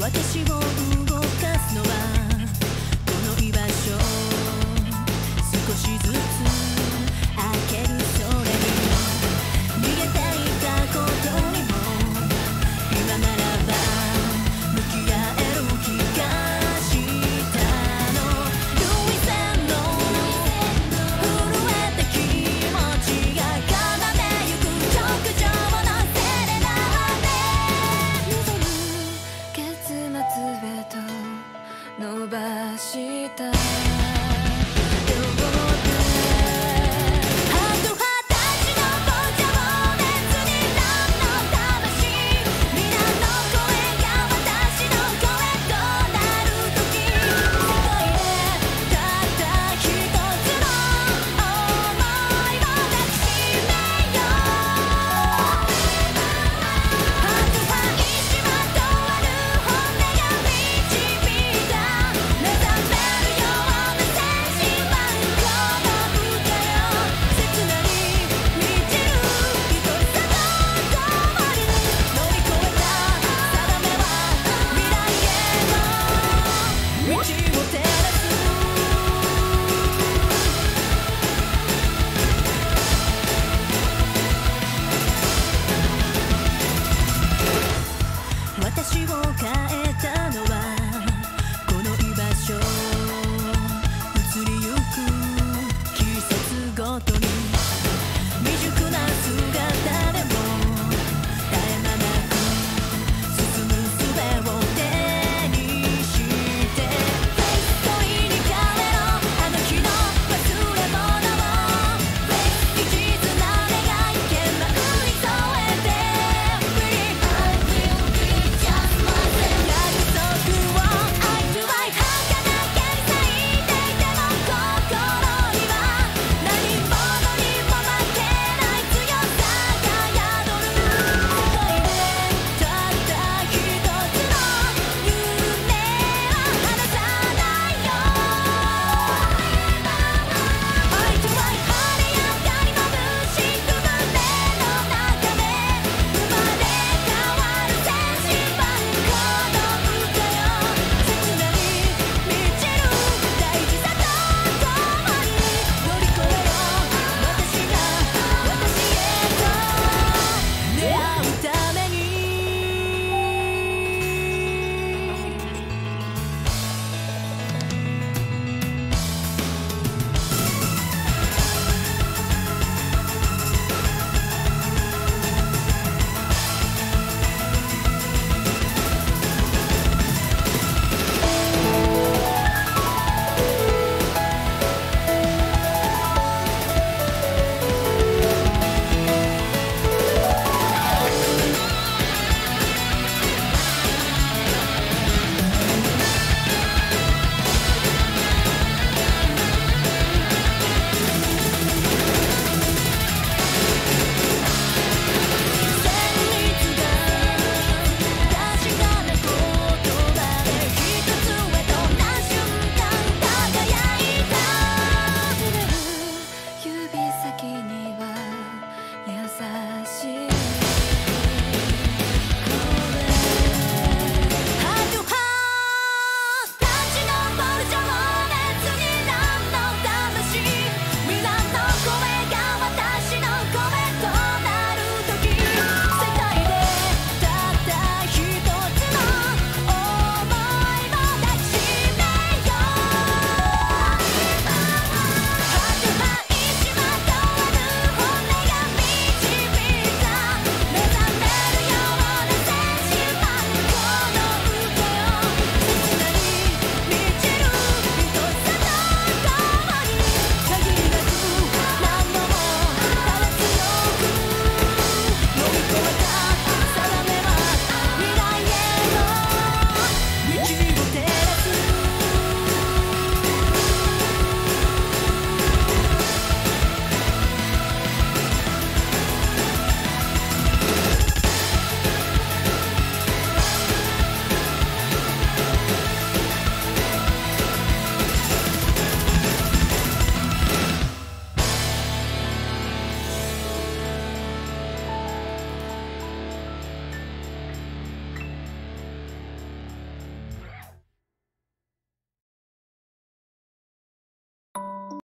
私をした。